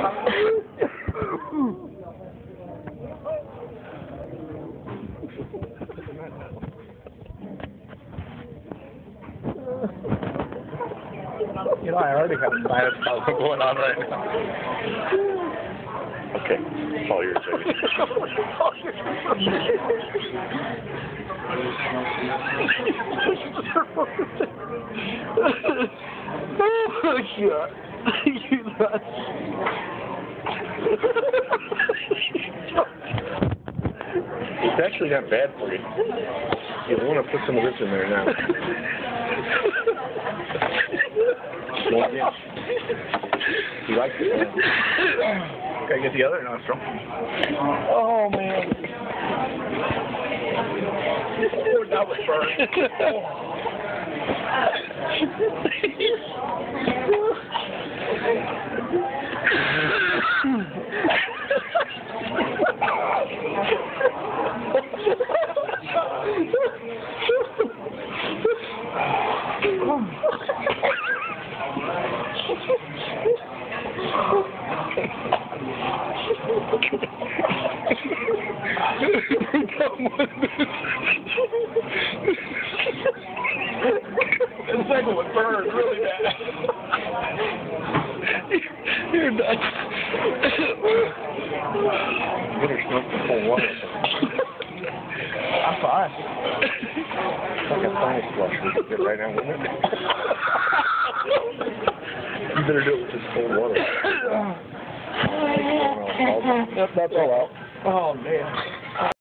You know, I already have a sinus problem going on right now. Okay, it's all yours, Eddie. oh, shit. you nuts. It's actually not bad for you. You want to put some of this in there now. You like it? Gotta get the other nostril. Oh, man. Oh, that was the second one burned really bad. You're nuts. Better smoke the cold water. I'm fine. Like a sinus flush we get right now, wouldn't it? You better do it with this cold water. Yep, that's all out. Oh, man.